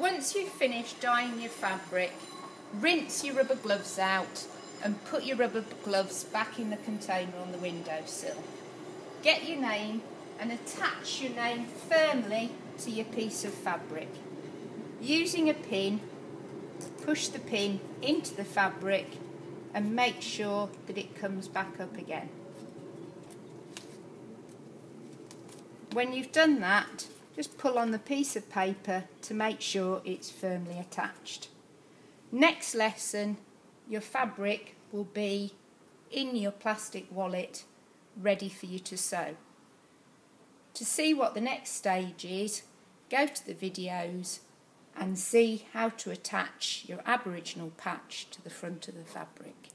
Once you've finished dyeing your fabric, rinse your rubber gloves out and put your rubber gloves back in the container on the windowsill. Get your name and attach your name firmly to your piece of fabric. Using a pin, push the pin into the fabric and make sure that it comes back up again. When you've done that, just pull on the piece of paper to make sure it's firmly attached. Next lesson, your fabric will be in your plastic wallet ready for you to sew. To see what the next stage is, go to the videos and see how to attach your Aboriginal patch to the front of the fabric.